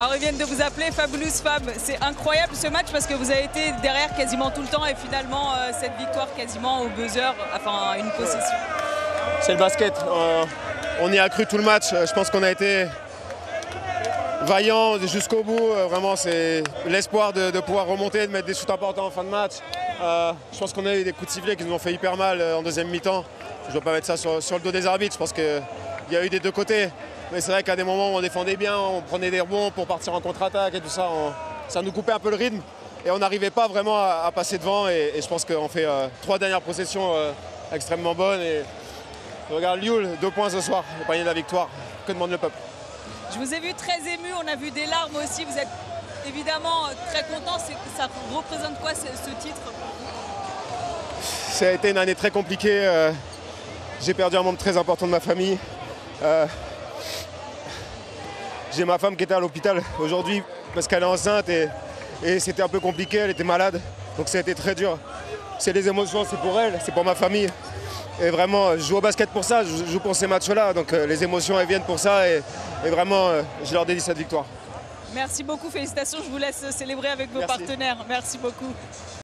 Alors ils viennent de vous appeler Fabulous Fab. C'est incroyable ce match parce que vous avez été derrière quasiment tout le temps et finalement euh, cette victoire quasiment au buzzer, enfin une possession. C'est le basket. Euh, on y a cru tout le match. Je pense qu'on a été vaillant jusqu'au bout. Euh, vraiment, c'est l'espoir de, pouvoir remonter, de mettre des shoots importants en fin de match. Euh, je pense qu'on a eu des coups de sifflet qui nous ont fait hyper mal euh, en deuxième mi-temps. Je ne dois pas mettre ça sur, sur le dos des arbitres. Je pense qu'il y a eu des deux côtés. Mais c'est vrai qu'à des moments où on défendait bien, on prenait des rebonds pour partir en contre-attaque et tout ça, on- ça nous coupait un peu le rythme. Et on n'arrivait pas vraiment à, à passer devant. Et, et je pense qu'on fait euh, trois dernières possessions euh, extrêmement bonnes. Et regarde Lioul, deux points ce soir, le panier de la victoire. Que demande le peuple? Je vous ai vu très ému, on a vu des larmes aussi. Vous êtes évidemment très content. Ça représente quoi ce, ce titre? Ça a été une année très compliquée. euh, J'ai perdu un membre très important de ma famille. Euh, J'ai ma femme qui était à l'hôpital aujourd'hui parce qu'elle est enceinte et, et c'était un peu compliqué, elle était malade. Donc ça a été très dur. C'est les émotions, c'est pour elle, c'est pour ma famille. Et vraiment, je joue au basket pour ça, je joue pour ces matchs-là. Donc euh, les émotions, elles viennent pour ça et, et vraiment, euh, je leur dédie cette victoire. Merci beaucoup, félicitations. Je vous laisse célébrer avec vos Merci. partenaires. Merci beaucoup.